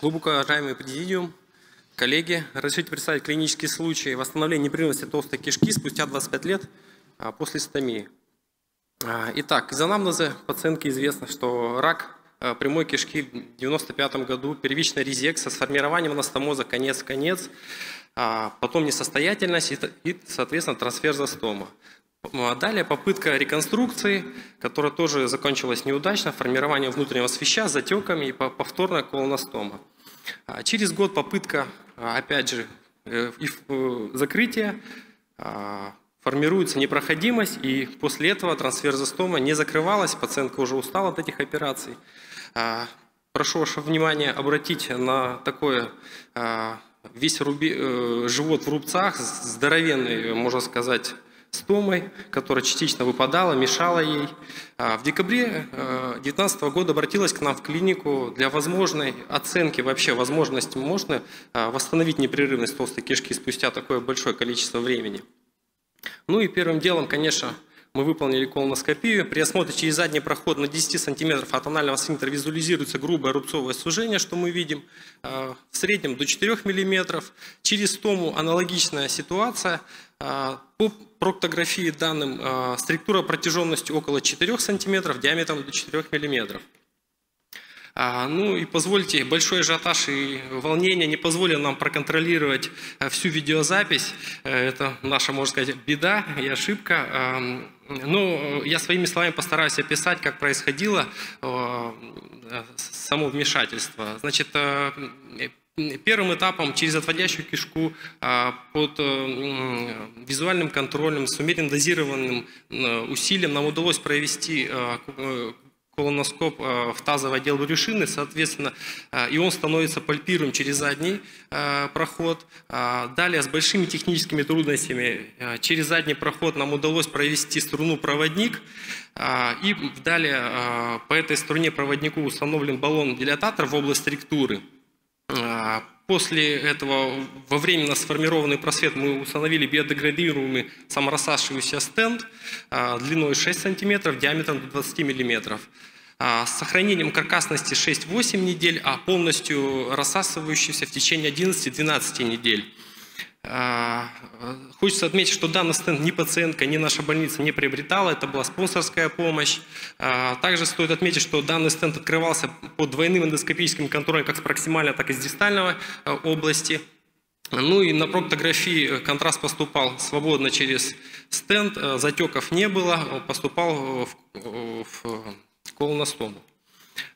Глубоко уважаемый президиум, коллеги, разрешите представить клинический случай восстановления непрерывности толстой кишки спустя 25 лет а, после стомии. А, итак, из анамнеза пациентке известно, что рак а, прямой кишки в 1995 году, первичная резекция с формированием анастомоза конец-конец, потом несостоятельность и, соответственно, трансферзостома. Далее попытка реконструкции, которая тоже закончилась неудачно, формирование внутреннего свища, затеками и повторная колоностома. А через год попытка, а, опять же, э, э, закрытия, а, формируется непроходимость, и после этого трансферзостома не закрывалась, пациентка уже устала от этих операций. Прошу ваше внимание обратить на такое весь руби, э, живот в рубцах, здоровенный, можно сказать, стомой, которая частично выпадала, мешала ей. А в декабре 2019 э, года обратилась к нам в клинику для возможной оценки вообще возможности можно э, восстановить непрерывность толстой кишки спустя такое большое количество времени. Ну и первым делом, конечно, мы выполнили колоноскопию. При осмотре через задний проход на 10 см от анального сфинктера визуализируется грубое рубцовое сужение, что мы видим, э, в среднем до 4 мм. Через стому аналогичная ситуация. Э, по проктографии данным э, структура протяженностью около 4 см, диаметром до 4 мм. А, ну и позвольте, большой ажиотаж и волнение не позволили нам проконтролировать всю видеозапись. Это наша, можно сказать, беда и ошибка. Ну, я своими словами постараюсь описать, как происходило само вмешательство. Значит, Первым этапом через отводящую кишку под визуальным контролем с умеренно дозированным усилием нам удалось провести колоноскоп э, в тазовый отдел брюшины, соответственно, э, и он становится пальпируем через задний э, проход. Далее с большими техническими трудностями через задний проход нам удалось провести струну-проводник, и далее по этой струне проводнику установлен баллон-дилататор в область структуры. После этого во временно сформированный просвет мы установили биодеградируемый саморассасывающийся стенд длиной 6 см, диаметром до 20 мм. С сохранением каркасности 6-8 недель, а полностью рассасывающийся в течение 11-12 недель. А, хочется отметить, что данный стенд ни пациентка, ни наша больница не приобретала, это была спонсорская помощь. А, также стоит отметить, что данный стенд открывался под двойным эндоскопическим контролем как с проксимальной, так и с дистальной а, области. Ну и на проктографии контраст поступал свободно через стенд, затеков не было, поступал в, в колоностому.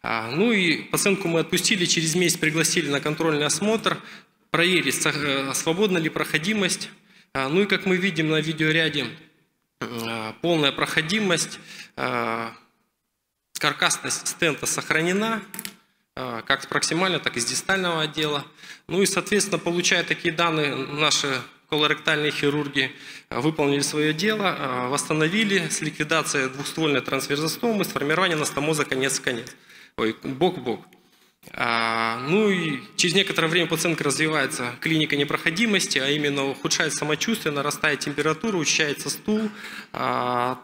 Ну и пациентку мы отпустили, через месяц пригласили на контрольный осмотр проверить, э, свободна ли проходимость. А, ну и как мы видим на видеоряде, а, полная проходимость, каркасность стента сохранена, как с проксимального, так и с дистального отдела. Ну и, соответственно, получая такие данные, наши колоректальные хирурги выполнили свое дело, восстановили с ликвидацией двухствольной трансверзостомы, с формированием анастомоза конец-конец. Ой, бок-бок. А, ну и через некоторое время пациентка развивается клиника непроходимости, а именно ухудшается самочувствие, нарастает температура, учащается стул. А,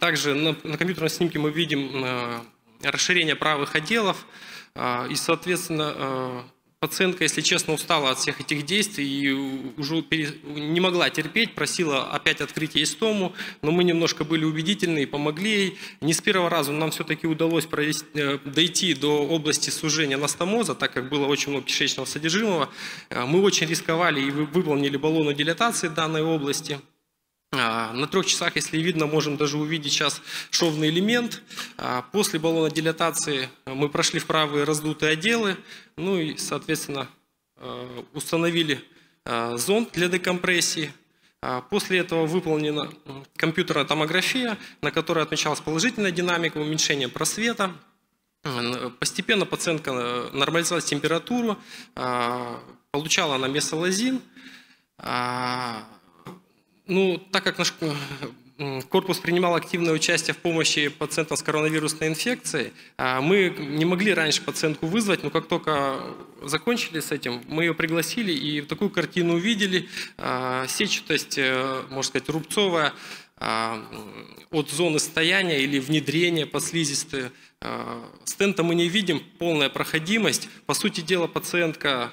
также на, на компьютерном снимке мы видим а, расширение правых отделов, и, соответственно, Пациентка, если честно, устала от всех этих действий и уже не могла терпеть, просила опять открыть ей стому, но мы немножко были убедительны и помогли ей. Не с первого раза нам все-таки удалось провести, э, дойти до области сужения анастомоза, так как было очень много кишечного содержимого. Э, мы очень рисковали и выполнили баллону дилатации данной области. А, на трех часах, если видно, можем даже увидеть сейчас шовный элемент. А, после баллона дилатации мы прошли в правые раздутые отделы, ну и, соответственно, а, установили зонд для декомпрессии. После этого выполнена компьютерная томография, на которой отмечалась положительная динамика, уменьшение просвета. Постепенно пациентка нормализовалась температуру, получала она месолазин, ну, так как наш корпус принимал активное участие в помощи пациентам с коронавирусной инфекцией, а, мы не могли раньше пациентку вызвать, но как только закончили с этим, мы ее пригласили и такую картину увидели. А, сетчатость, э, можно сказать, рубцовая, а, от зоны стояния или внедрения по слизистой. Стента мы не видим, полная проходимость. По сути дела, пациентка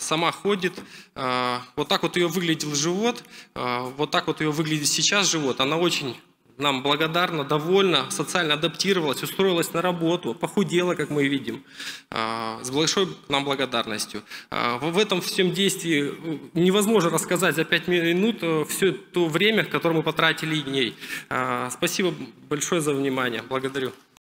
сама ходит. А, вот так вот ее выглядел живот, а, вот так вот ее выглядит сейчас живот. Она очень нам благодарна, довольна, социально адаптировалась, устроилась на работу, похудела, как мы видим, с большой нам благодарностью. В этом всем действии э, невозможно рассказать за пять минут э, все то время, которое мы потратили ней. А, спасибо большое за внимание. Благодарю.